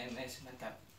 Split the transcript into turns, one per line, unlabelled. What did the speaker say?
ay, ay.